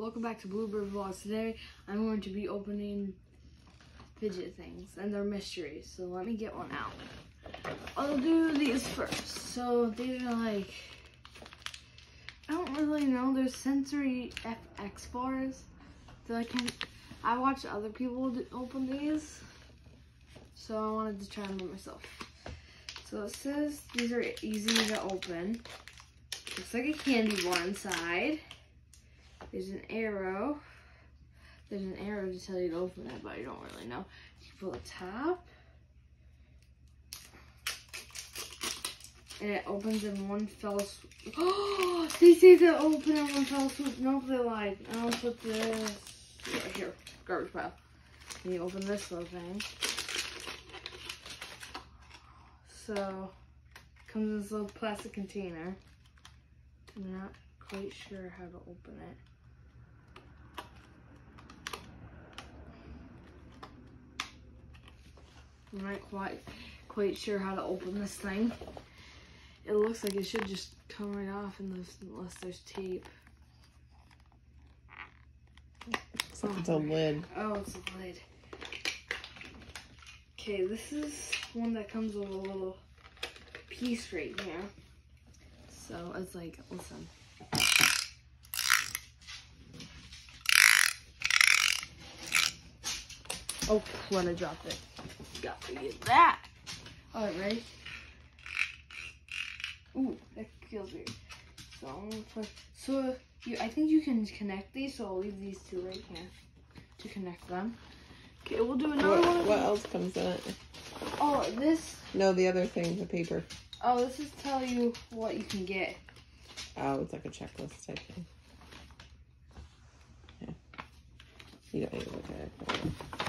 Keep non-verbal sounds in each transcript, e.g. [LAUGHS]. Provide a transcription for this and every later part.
welcome back to Bluebird Vlogs. Today I'm going to be opening fidget things and they're mysteries. So let me get one out. I'll do these first. So these are like, I don't really know. they're sensory FX bars. So I can, I watched other people open these. So I wanted to try them myself. So it says these are easy to open. Looks like a candy bar inside. There's an arrow. There's an arrow to tell you to open it, but I don't really know. You pull the top. And it opens in one fell swoop. [GASPS] Oh, they say they open in one fell swoop. Nope, they lied. I'll put this right here, garbage pile. And you open this little thing. So, comes in this little plastic container. I'm not quite sure how to open it. I'm not quite quite sure how to open this thing. It looks like it should just come right off unless, unless there's tape. It's like it's a lid. Oh, it's a lid. Okay, this is one that comes with a little piece right here. So it's like, listen. Oh, when I dropped it. Got to get that. All right, ready? Ooh, that feels weird. So I'm gonna put, so you, I think you can connect these, so I'll leave these two right here to connect them. Okay, we'll do another What, one. what else comes in it? Oh, this. No, the other thing, the paper. Oh, this is tell you what you can get. Oh, it's like a checklist type thing. Yeah. You don't need to look at it.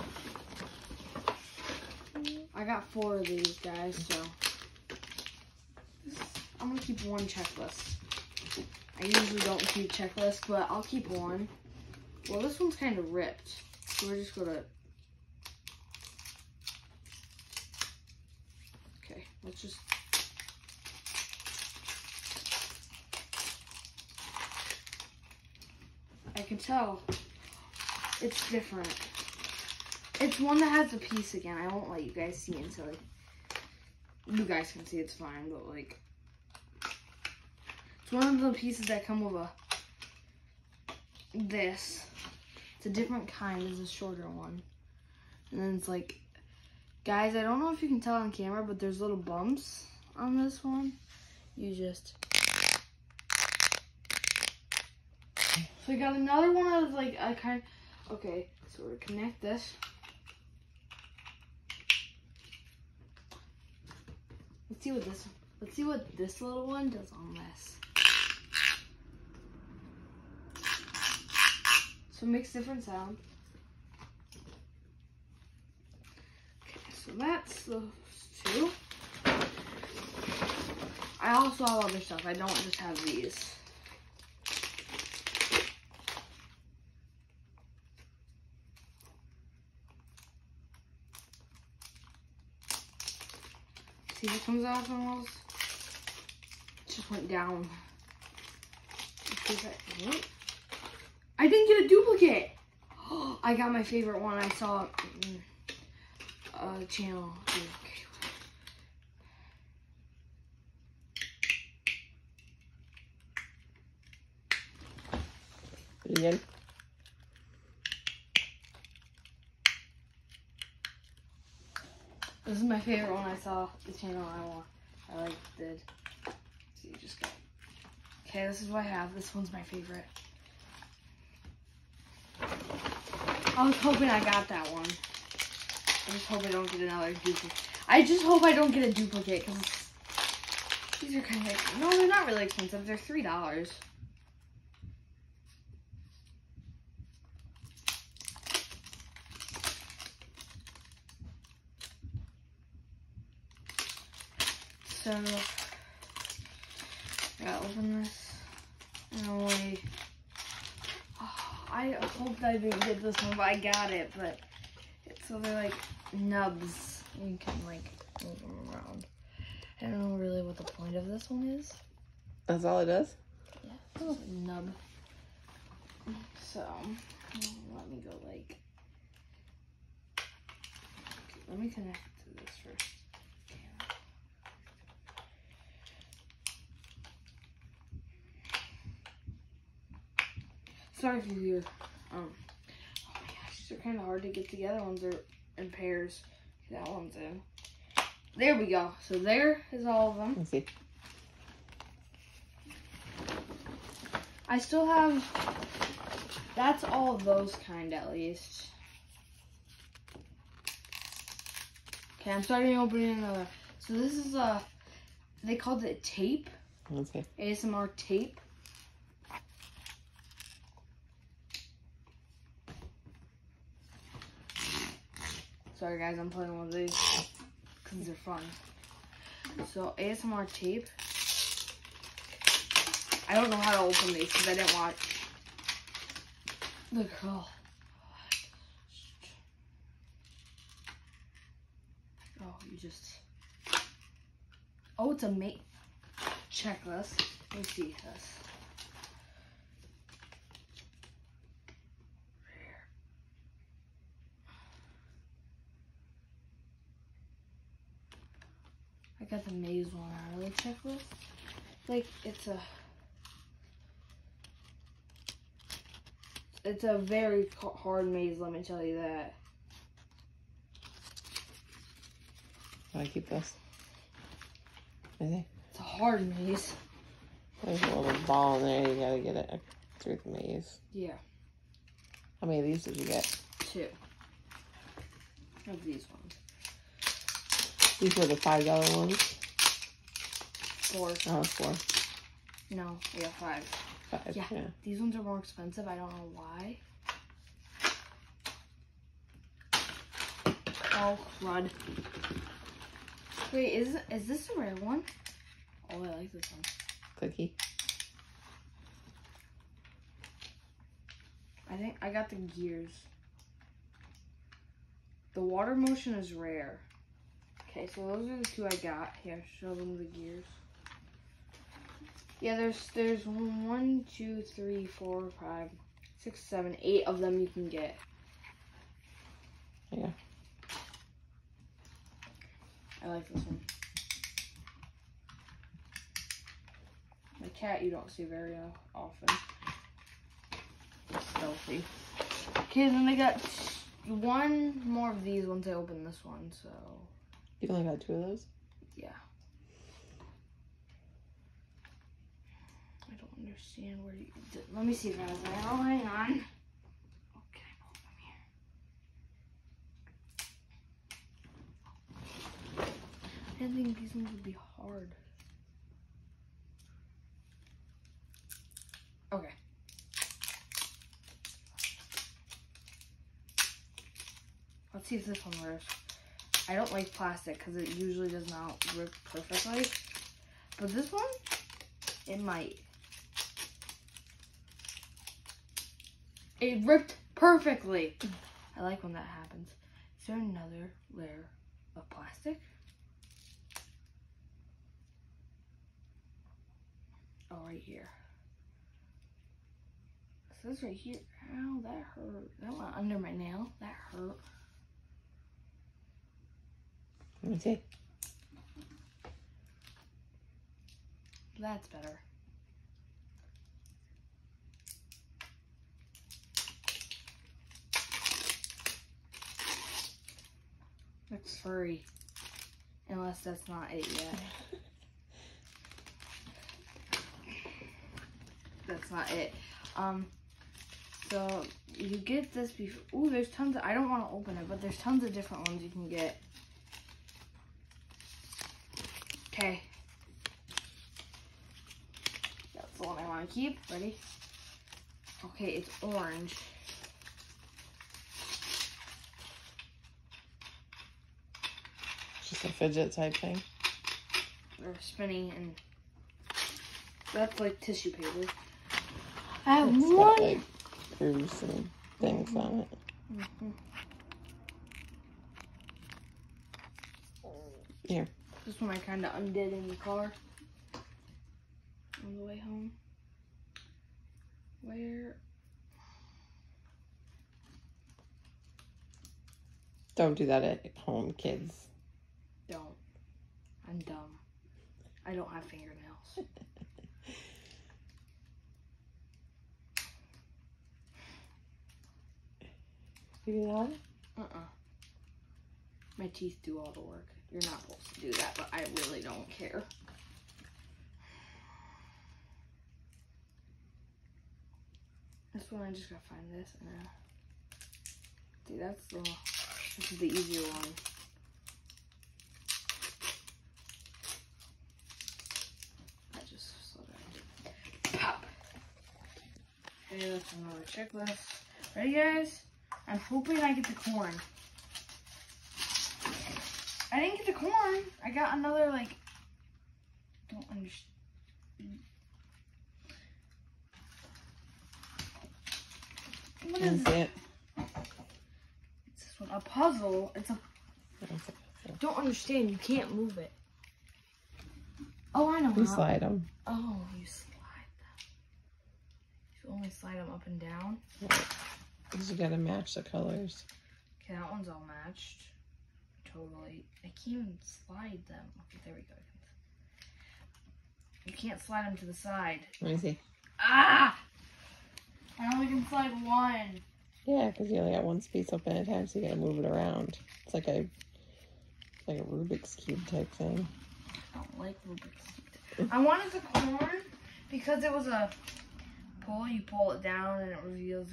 I got four of these guys, so I'm gonna keep one checklist. I usually don't keep checklists, but I'll keep one. Well, this one's kind of ripped, so we're just gonna. Okay, let's just. I can tell it's different. It's one that has a piece again. I won't let you guys see until you guys can see. It's fine, but like, it's one of the pieces that come with a this. It's a different kind. It's a shorter one, and then it's like, guys. I don't know if you can tell on camera, but there's little bumps on this one. You just. So I got another one of like a kind. Okay, so we connect this. Let's see what this. Let's see what this little one does on this. So it makes different sounds. Okay, so that's those two. I also have other stuff. I don't just have these. It comes. It just went down. I, didn't get a duplicate. [GASPS] I got my favorite one. I saw mm, a channel. do. Okay. Put This is my favorite one I saw the channel I want. I like did. So you just. Okay, this is what I have. This one's my favorite. I was hoping I got that one. I just hope I don't get another duplicate. I just hope I don't get a duplicate because these are kind of, no, they're not really expensive. They're $3. So I gotta open this. And I'm oh, [SIGHS] I hoped I didn't get this one, but I got it. But it's, so they're like nubs. You can like move them around. I don't know really what the point of this one is. That's all it does? Yeah, it's a nub. So, let me go like. Let me connect to this first. Sorry if you hear. Um, oh my gosh, these are kind of hard to get together. Ones are in pairs. That one's in. There we go. So there is all of them. Let's see. I still have. That's all of those kind at least. Okay, I'm starting to open another. So this is a. They called it tape. Let's. ASMR tape. Sorry guys, I'm playing one of these because they're fun. So ASMR tape. I don't know how to open these because I didn't watch the oh, girl. Oh, you just. Oh, it's a mate checklist. Let me see this. Got the maze one the checklist. Like it's a it's a very hard maze, let me tell you that. I keep this. I see. It's a hard maze. There's a little ball in there. You gotta get it through the maze. Yeah, How many of these did you get? two of these ones. These were the five dollar ones. Four. Oh, four, No, yeah, five. five. Yeah. Yeah. These ones are more expensive. I don't know why. Oh, crud. Wait, is is this a rare one? Oh, I like this one. Cookie. I think I got the gears. The water motion is rare. Okay, so those are the two I got. Here, show them the gears. Yeah, there's there's one, two, three, four, five, six, seven, eight of them you can get. Yeah. I like this one. The cat you don't see very often. Stealthy. Okay, then I got one more of these once I open this one, so You only got two of those. yeah. I don't understand where you. Let me see if I have that. Oh, hang on. I think these ones would be hard. Okay. Let's see if this one works. I don't like plastic because it usually does not rip perfectly. But this one, it might. It ripped perfectly. I like when that happens. Is there another layer of plastic? Oh, right here. Says right here. Ow, that hurt. That went under my nail. That hurt. Let me see. That's better. Looks furry. Unless that's not it yet. That's not it. Um, so you get this before. Ooh, there's tons of. I don't want to open it, but there's tons of different ones you can get. Okay. That's the one I want to keep. Ready? Okay, it's orange. Just a fidget type thing. They're spinning and that's like tissue paper. I have It's one. got like grooves and things on it. Mhm. Here. This one I kind of undid in the car on the way home. Where? Don't do that at home, kids. Don't. I'm dumb. I don't have fingernails. [LAUGHS] you do that? Uh-uh. My teeth do all the work. You're not supposed to do that, but I really don't care. This one, I just gotta find this. And, uh, see, that's the, this is the easier one. I just saw that. Pop. Okay, that's another checklist. Ready, guys? I'm hoping I get the corn. I didn't get the corn. I got another like. Don't understand. What is That's it? it. It's this one. A puzzle. It's a. It. Don't understand. You can't move it. Oh, I know You how. slide them. Oh, you slide them. You only slide them up and down. Because you gotta match the colors. Okay, that one's all matched. Totally. I can't even slide them. Okay, there we go. You can't slide them to the side. Let me see. Ah! I only can slide one. Yeah, because you only got one space open at a time, so you gotta move it around. It's like a, it's like a Rubik's cube type thing. I don't like Rubik's Cube. I wanted the corn because it was a pull. You pull it down and it reveals.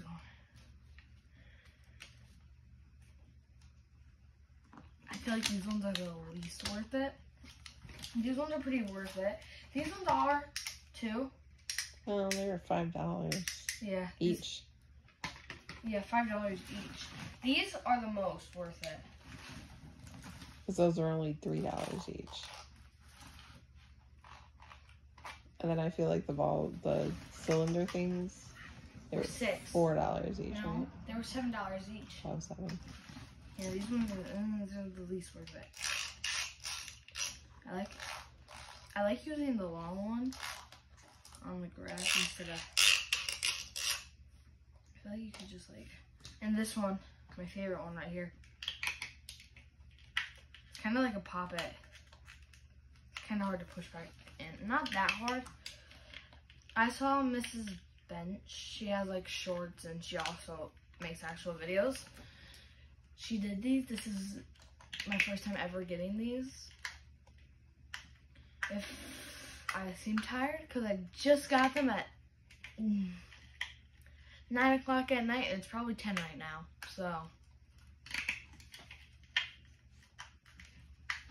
I feel like these ones are the least worth it. These ones are pretty worth it. These ones are too. Well, they were five dollars Yeah. these- each. Yeah, five dollars each. These are the most worth it. Because those are only three dollars each. And then I feel like the ball, the cylinder things, they were Six. four dollars each. No, Right? they were seven dollars each. Oh, seven. Yeah, these ones are, the least worth it. I like I like using the long one on the grass instead of I feel like you could just like and this one, my favorite one right here. Kinda like a pop it. Kinda hard to push back in. Not that hard. I saw Mrs. Bench. She has like shorts and she also makes actual videos. She did these. This is my first time ever getting these. If I seem tired, because I just got them at mm, 9 o'clock at night, and it's probably 10 right now. So,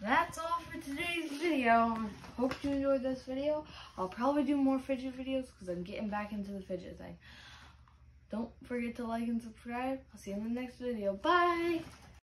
that's all for today's video. Hope you enjoyed this video. I'll probably do more fidget videos, because I'm getting back into the fidget thing. Don't forget to like and subscribe. I'll see you in the next video. Bye!